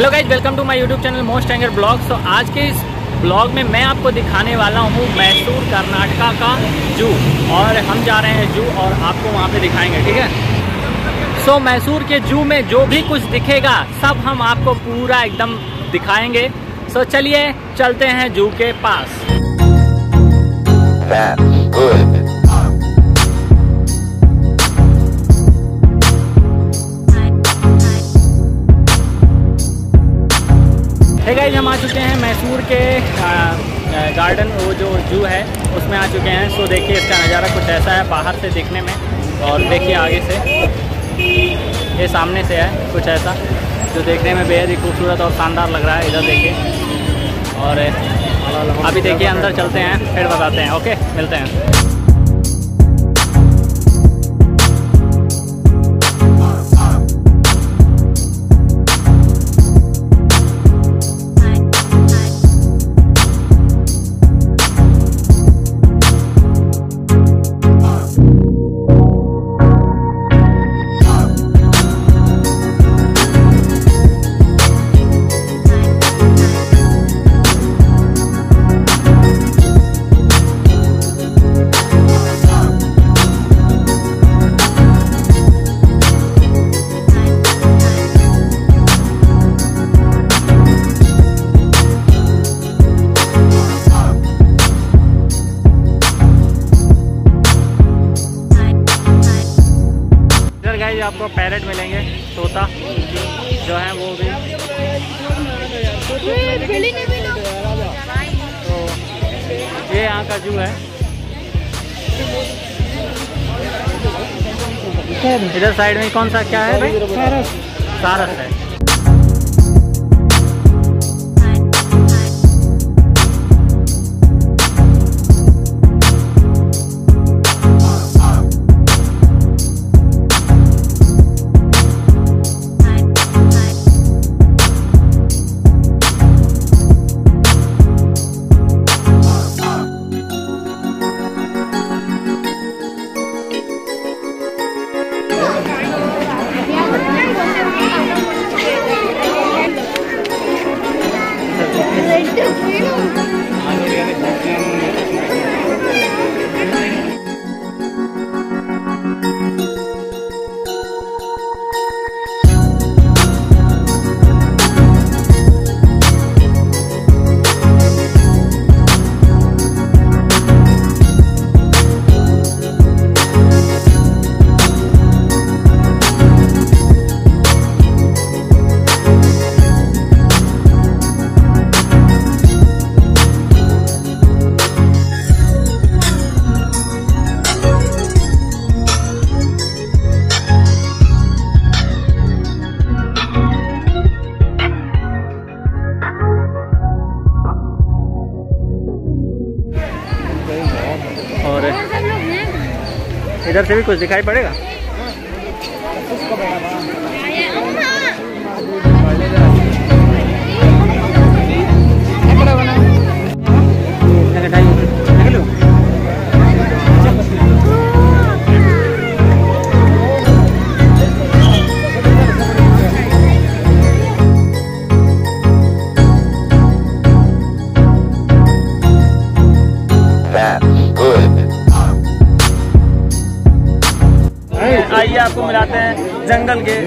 Hello guys welcome to my YouTube channel most anger blog तो आज के इस ब्लॉग में मैं आपको दिखाने वाला हूँ मैसूर कर्नाटका का जू। और हम जा रहे हैं जू और आपको वहाँ पे दिखाएँगे ठीक है? सो so, मैसूर के जू में जो भी कुछ दिखेगा सब हम आपको पूरा एकदम दिखाएँगे। सो so, चलिए चलते हैं जू के पास। That's good. है गाइज़ हम आ चुके हैं मैसूर के गार्डन वो जो जू है, उसमें आ चुके हैं। सो देखिए, इसका नज़ारा कुछ ऐसा है बाहर से देखने में और देखिए आगे से। ये सामने से है, कुछ ऐसा, जो देखने में बेहद ही खूबसूरत और शानदार लग रहा है। इधर देखिए। और, अभी देखिए, अंदर चलते हैं, फिर बताते हैं, ओके? मिलते हैं। इधर साइड में कौन सा क्या है भाई? सारस। है। इधर से भी कुछ दिखाई पड़ेगा?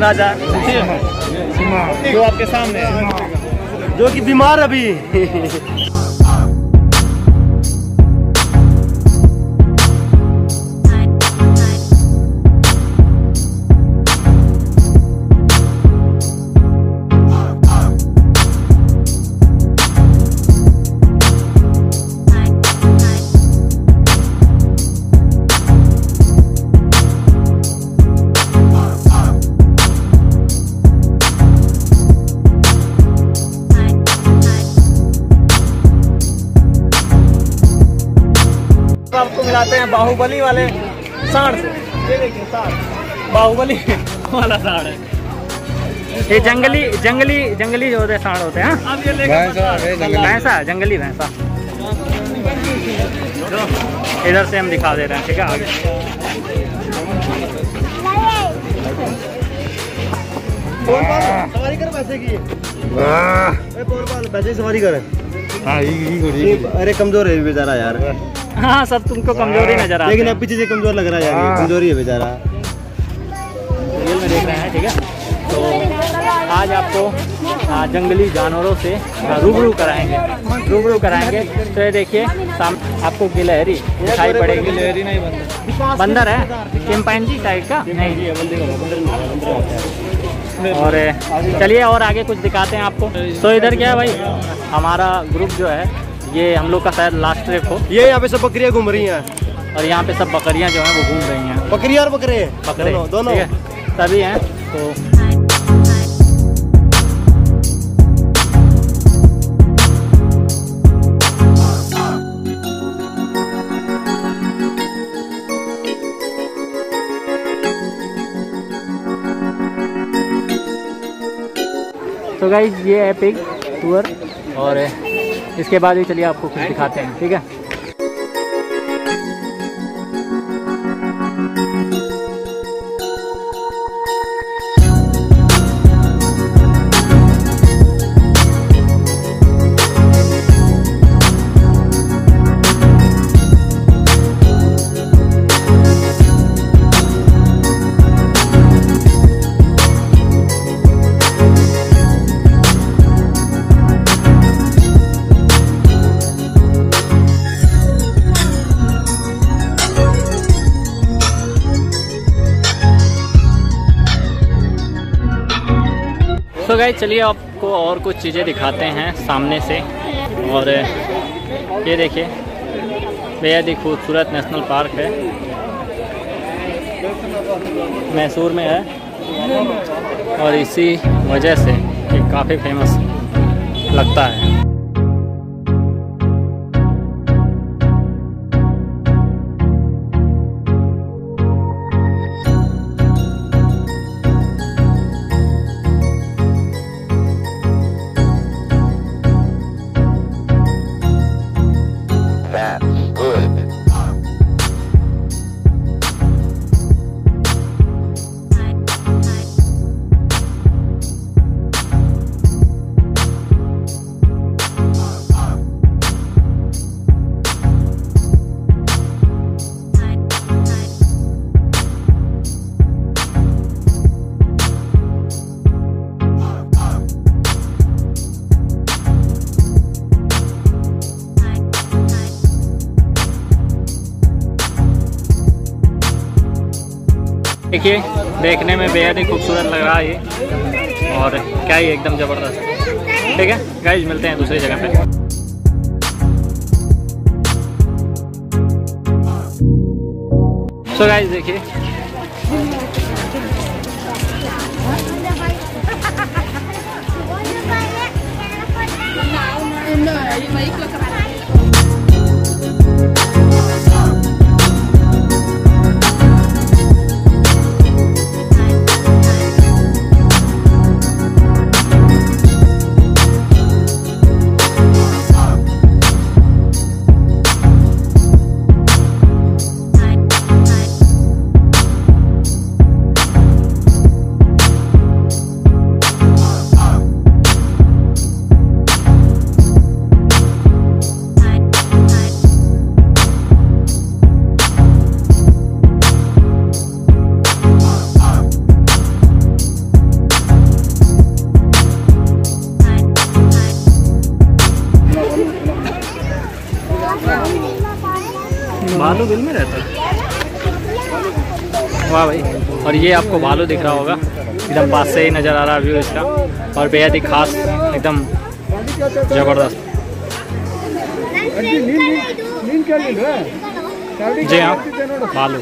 राजा जो आपके सामने जो कि बीमार अभी। मिलाते हैं बाहुबली वाले सांड से। ये देखिए सांड बाहुबली वाला सांड है। ये जंगली जंगली जंगली जो होते हैं सांड होते हैं हाँ? भैंसा जंगली। भैंसा इधर से हम दिखा दे रहे हैं ठीक है आगे। सवारी कर पैसे की सवारी कर। अरे कमज़ोर है बेचारा यार। हाँ सब तुमको कमज़ोरी नज़र आती लेकिन है। अब पीछे से कमज़ोर लग रहा है यार कमज़ोरी है बेचारा। रियल में देख रहे हैं ठीक है? तो आज आपको जंगली जानवरों से रूबरू कराएँगे। रूबरू कराएँगे। तो ये देखिए साम आपको गिलहरी दिखाई पड़ेगी। गिलहरी नहीं बंदर। बंदर है? चिंपैंजी टाइप का? नहीं। और चलिए और आगे कुछ दिखाते हैं आपको। तो इधर क्या है भाई? हमारा ग्रुप जो है ये हम लोग का शायद लास्ट ट्रिप हो। ये यहाँ पे सब बकरियाँ घूम रही हैं। और यहाँ पे सब बकरियाँ जो हैं वो घूम रही हैं। बकरियाँ और बकरे? बकरे दोनों दोनों? सभी हैं तो तो गाइज़ ये है पिग टूर और, इसके बाद ही चलिए आपको कुछ दिखाते हैं, ठीक है? गाइज़ चलिए आपको और कुछ चीज़ें दिखाते हैं सामने से। और ये देखिए, बेहद ही खूबसूरत नेशनल पार्क है। मैसूर में है। और इसी वजह से ये काफ़ी फ़ेमस लगता है। देखिए, देखने में बेहद ही खूबसूरत लग रहा है ये। और क्या ही एकदम ज़बरदस्त। ठीक है गाइज़ मिलते हैं दूसरी जगह पे। सो गाइज़ देखिए भालू बिल में रहता है। वाह भाई। और ये आपको भालू दिख रहा होगा। एकदम पास से ही नज़र आ रहा व्यू इसका। और बेहद ही खास, एकदम ज़बरदस्त। जी हाँ भालू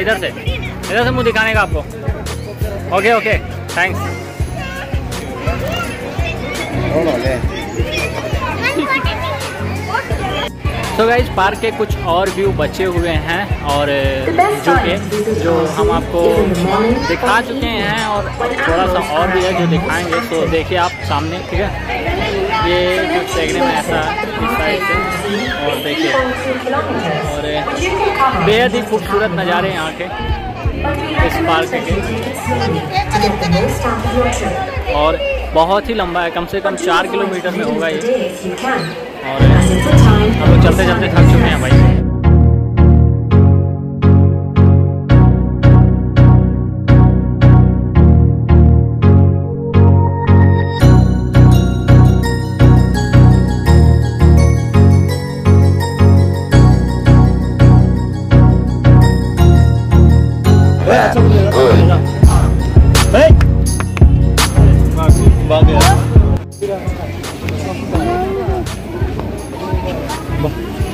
इधर से इधर से मुँह दिखाने का आपको। ओके ओके थैंक्स तो गाइज़ पार्क के कुछ और व्यू बचे हुए हैं और जो के जो हम आपको दिखा चुके हैं और थोड़ा सा और भी है जो दिखाएँगे। तो देखिए आप सामने ठीक है? ये कुछ देखने में ऐसा और देखिए। और बेहद ही खूबसूरत नज़ारे यहाँ के इस पार्क के। और बहुत ही लंबा है, कम से कम चार किलोमीटर में होगा ये। और हम लोग चलते चलते थक चुके हैं भाई।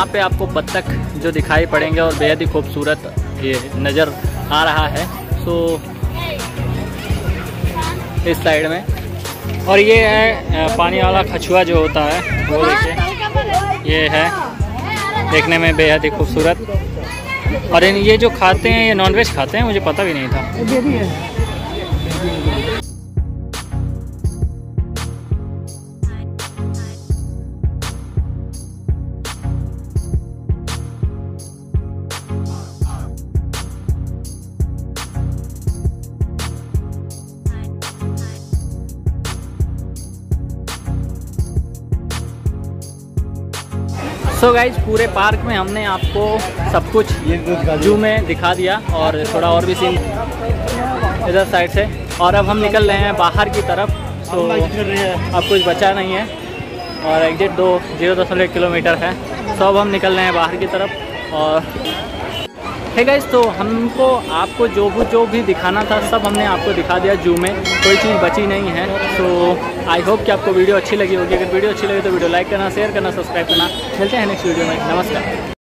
यहाँ पे आपको बत्तख जो दिखाई पड़ेंगे और बेहद ही खूबसूरत ये नज़र आ रहा है। सो इस साइड में। और ये है पानी वाला कछुआ जो होता है, वो देखिए। ये है, देखने में बेहद ही खूबसूरत। और ये जो खाते हैं, ये नॉनवेज खाते हैं? मुझे पता भी नहीं था। सो so गाइज़ पूरे पार्क में हमने आपको सब कुछ जू में दिखा दिया और थोड़ा और भी सीन इधर साइड से। और अब हम निकल रहे हैं बाहर की तरफ़ तो अब कुछ बचा नहीं है। और एग्जिट दो ज़ीरो दशमलव किलोमीटर है। तो अब हम निकल रहे हैं बाहर की तरफ़ और है गाइज़ तो हमको आपको जो भी जो भी दिखाना था, सब हमने आपको दिखा दिया जू में। कोई चीज़ बची नहीं है तो आई होप कि आपको वीडियो अच्छी लगी होगी। अगर वीडियो अच्छी लगी तो वीडियो लाइक करना शेयर करना सब्सक्राइब करना। मिलते हैं नेक्स्ट वीडियो में। नमस्कार।